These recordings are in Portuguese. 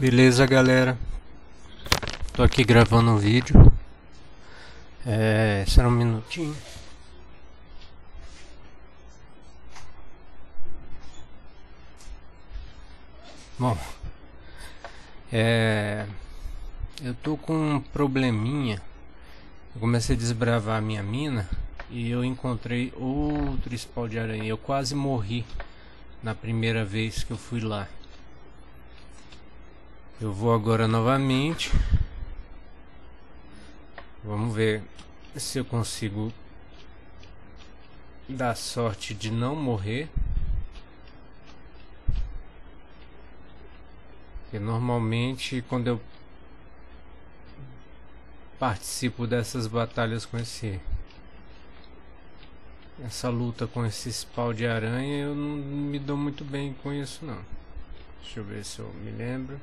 Beleza, galera. Tô aqui gravando um vídeo. É, será um minutinho. Bom, é, eu tô com um probleminha. Eu comecei a desbravar a minha mina e eu encontrei outro spawn de aranha. Eu quase morri na primeira vez que eu fui lá. Eu vou agora novamente. Vamos ver se eu consigo dar sorte de não morrer. Porque normalmente quando eu participo dessas batalhas com esse essa luta com esse spawn de aranha eu não me dou muito bem com isso não deixa eu ver se eu me lembro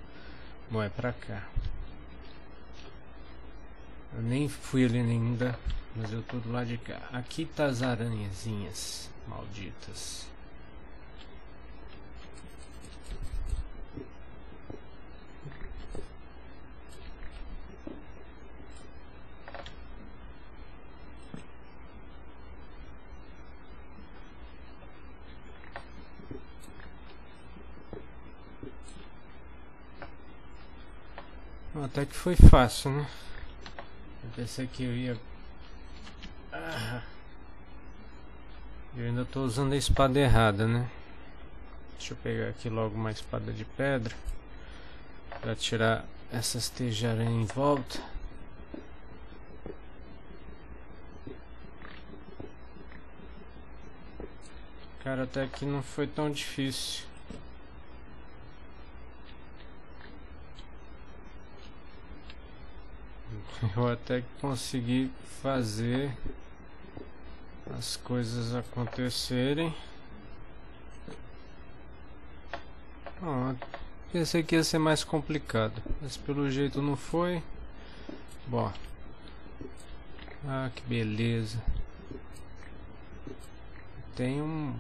Bom, é pra cá. Eu nem fui ali ainda, mas eu tô do lado de cá. Aqui tá as aranhazinhas malditas. Até que foi fácil, né? Eu pensei que eu ia... Ah. Eu ainda estou usando a espada errada, né? Deixa eu pegar aqui logo uma espada de pedra. Pra tirar essas teias em volta. Cara, até que não foi tão difícil. Eu até consegui fazer as coisas acontecerem. Pensei que ia ser mais complicado, mas pelo jeito não foi. Bom. Ah, que beleza. Tem um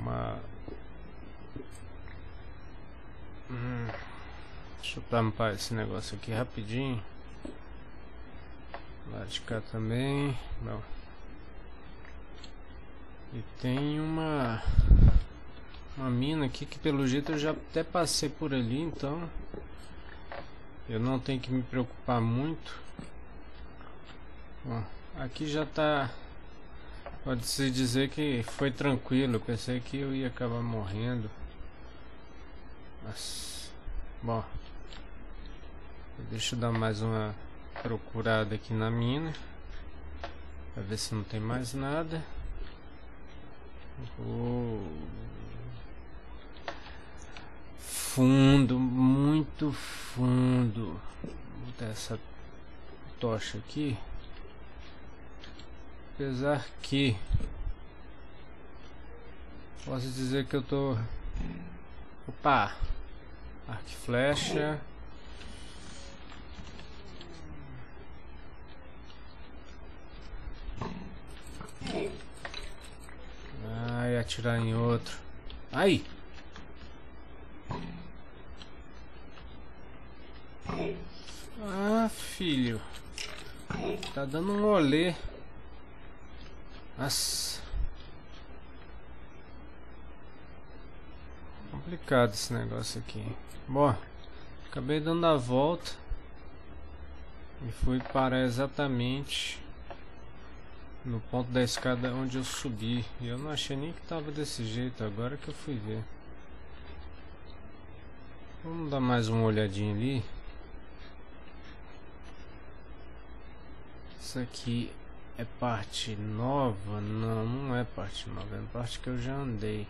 uma hum. Deixa eu tampar esse negócio aqui rapidinho. Lá de cá também. Não. E tem uma uma mina aqui que pelo jeito eu já até passei por ali, então eu não tenho que me preocupar muito. Ó, aqui já tá pode-se dizer que foi tranquilo, eu pensei que eu ia acabar morrendo. Mas, bom, Deixa eu dar mais uma procurada aqui na mina. Pra ver se não tem mais nada. Oh. Fundo, muito fundo. Vou botar essa tocha aqui. Apesar que posso dizer que eu tô. Opa! Arco e flecha. Atirar em outro. Ai! Ah, filho. Tá dando um olê. Nossa. Complicado esse negócio aqui. Bom, acabei dando a volta. E fui parar exatamente no ponto da escada onde eu subi. E eu não achei nem que tava desse jeito, agora que eu fui ver. Vamos dar mais uma olhadinha ali. Isso aqui é parte nova? Não, não é parte nova, é parte que eu já andei.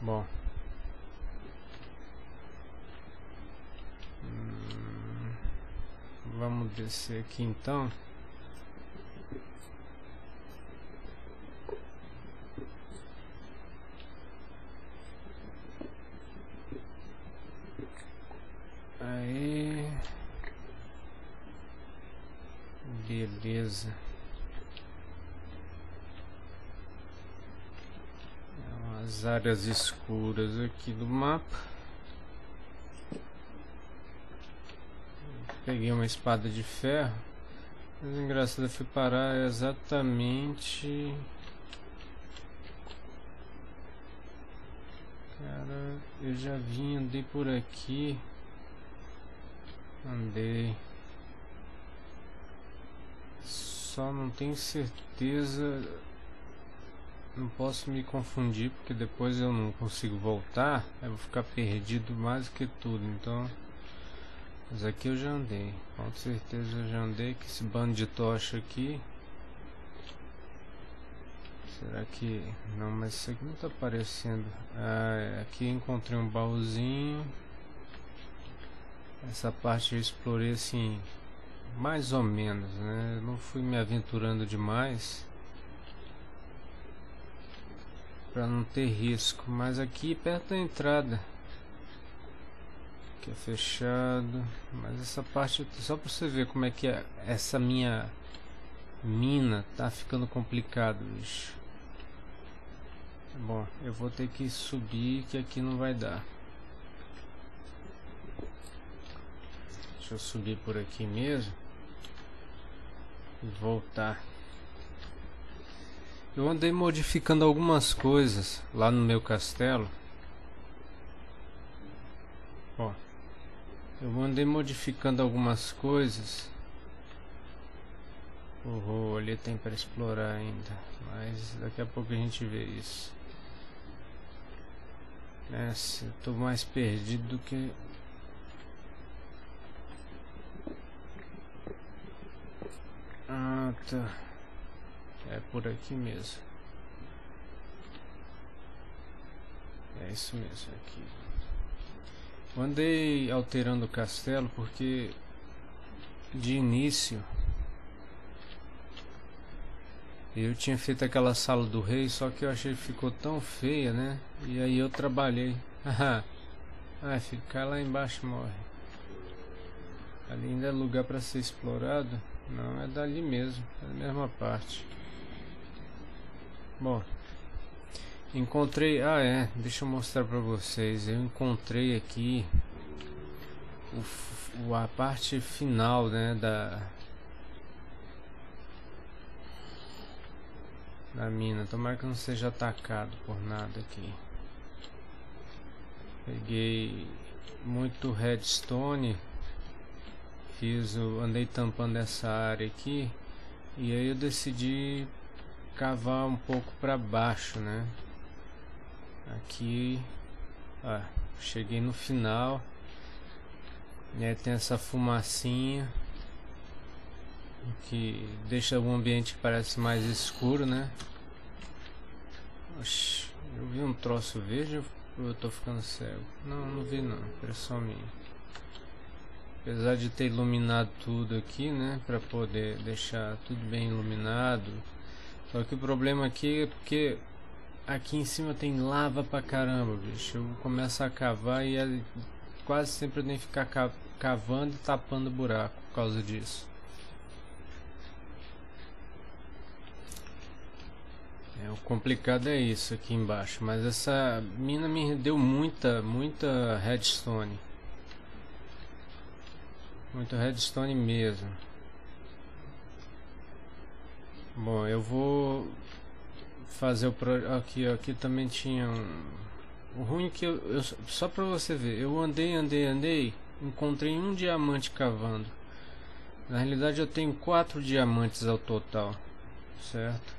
Bom. Hum, vamos descer aqui então. Beleza. As áreas escuras aqui do mapa. Peguei uma espada de ferro. Mas engraçado, é eu fui parar exatamente... Cara, eu já vim, andei por aqui. Andei. Só não tenho certeza. Não posso me confundir porque depois eu não consigo voltar. Eu vou ficar perdido mais que tudo. Então. Mas aqui eu já andei. Com certeza eu já andei. Que esse bando de tocha aqui. Será que. Não, mas isso aqui não tá aparecendo. Ah, aqui encontrei um baúzinho. Essa parte eu explorei assim. Mais ou menos, né? não fui me aventurando demais. Pra não ter risco. Mas aqui perto da entrada que é fechado. Mas essa parte, só para você ver como é que é essa minha mina tá ficando complicado, bicho. Bom, eu vou ter que subir que aqui não vai dar. Deixa eu subir por aqui mesmo voltar. Eu andei modificando algumas coisas lá no meu castelo. Ó, eu andei modificando algumas coisas. Oh, ali tem para explorar ainda, mas daqui a pouco a gente vê isso. Nessa, eu tô mais perdido do que Tá. É por aqui mesmo. É isso mesmo aqui. Andei alterando o castelo porque de início eu tinha feito aquela sala do rei, só que eu achei que ficou tão feia, né? E aí eu trabalhei. ah, ficar lá embaixo morre. Ali ainda é lugar para ser explorado. Não, é dali mesmo, é a mesma parte. Bom, encontrei, ah é, deixa eu mostrar para vocês. Eu encontrei aqui o, a parte final, né, da da mina. Tomara que não seja atacado por nada aqui. Peguei muito redstone o, andei tampando essa área aqui e aí eu decidi cavar um pouco para baixo né? Aqui cheguei no final né, tem essa fumacinha que deixa o ambiente que parece mais escuro né? Oxi, eu vi um troço verde ou eu tô ficando cego? Não, não vi não, impressão minha Apesar de ter iluminado tudo aqui, né? Pra poder deixar tudo bem iluminado. Só que o problema aqui é porque aqui em cima tem lava pra caramba, bicho. Eu começo a cavar e é quase sempre eu tenho que ficar cavando e tapando buraco por causa disso. É, o complicado é isso aqui embaixo, mas essa mina me deu muita, muita redstone. Muito redstone mesmo. Bom, eu vou fazer o pro... aqui, aqui também tinha um... o ruim que eu, eu só para você ver, eu andei, andei, andei, encontrei um diamante cavando. Na realidade eu tenho quatro diamantes ao total, certo?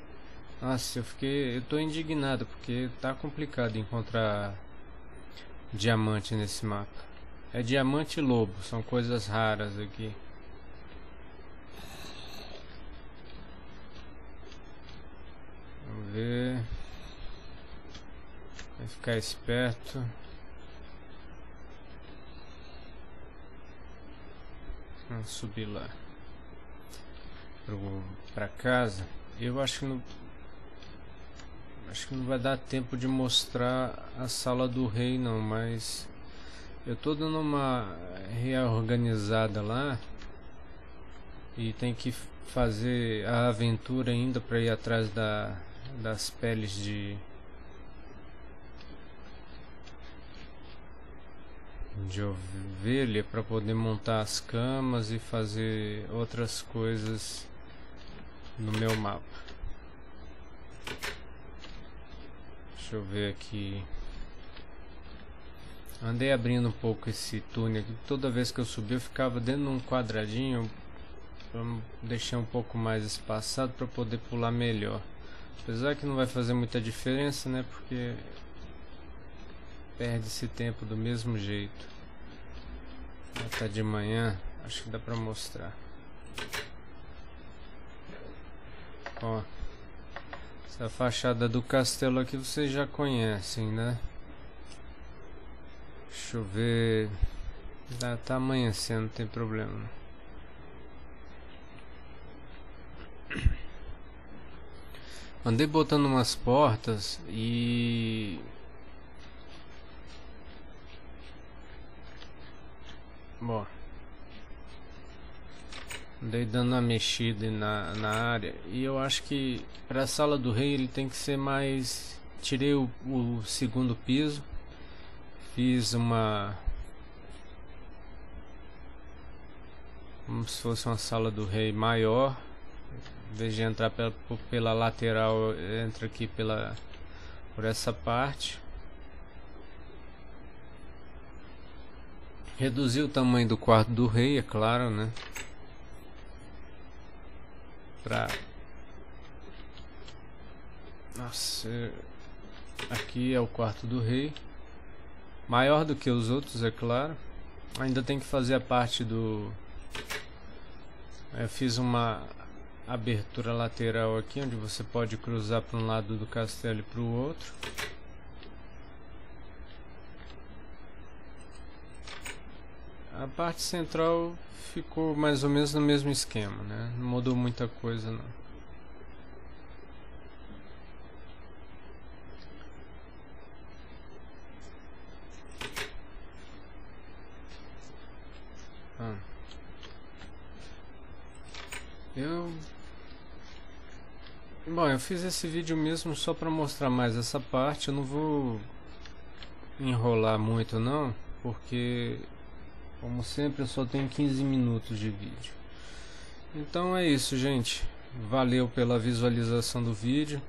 Nossa, eu fiquei, eu tô indignado porque tá complicado encontrar diamante nesse mapa. É diamante e lobo, são coisas raras aqui. Vamos ver. Vai ficar esperto. Vamos subir lá. Para casa. Eu acho que não acho que não vai dar tempo de mostrar a sala do rei não, mas eu tô dando uma reorganizada lá e tem que fazer a aventura ainda para ir atrás da, das peles de de ovelha para poder montar as camas e fazer outras coisas no meu mapa. Deixa eu ver aqui. Andei abrindo um pouco esse túnel aqui. Toda vez que eu subi eu ficava dentro de um quadradinho. Deixar um pouco mais espaçado para poder pular melhor. Apesar que não vai fazer muita diferença, né? Porque perde esse tempo do mesmo jeito. Tá de manhã, acho que dá pra mostrar. Ó, essa fachada do castelo aqui vocês já conhecem, né? Deixa eu ver. Dá, tá amanhecendo, não tem problema. Andei botando umas portas e Bom. Andei dando uma mexida na, na área e eu acho que para a sala do rei ele tem que ser mais. Tirei o, o segundo piso, fiz uma. Como se fosse uma sala do rei maior. Em vez de entrar pela, pela lateral, entra aqui pela, por essa parte. Reduzir o tamanho do quarto do rei, é claro, né? Pra... Nossa, aqui é o quarto do rei. Maior do que os outros, é claro. Ainda tem que fazer a parte do... Eu fiz uma abertura lateral aqui, onde você pode cruzar para um lado do castelo e para o outro. A parte central ficou mais ou menos no mesmo esquema, né? Não mudou muita coisa não. Eu Bom, eu fiz esse vídeo mesmo só para mostrar mais essa parte, eu não vou enrolar muito não, porque como sempre, eu só tenho 15 minutos de vídeo. Então é isso, gente. Valeu pela visualização do vídeo.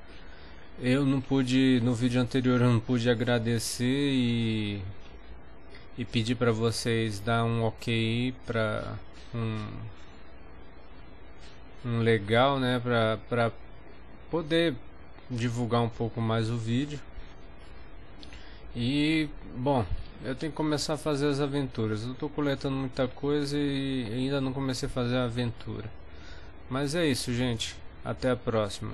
Eu não pude, no vídeo anterior, eu não pude agradecer e, e pedir para vocês dar um ok para um, um legal, né, para poder divulgar um pouco mais o vídeo. E, bom, eu tenho que começar a fazer as aventuras. Eu estou coletando muita coisa e ainda não comecei a fazer a aventura. Mas é isso, gente. Até a próxima.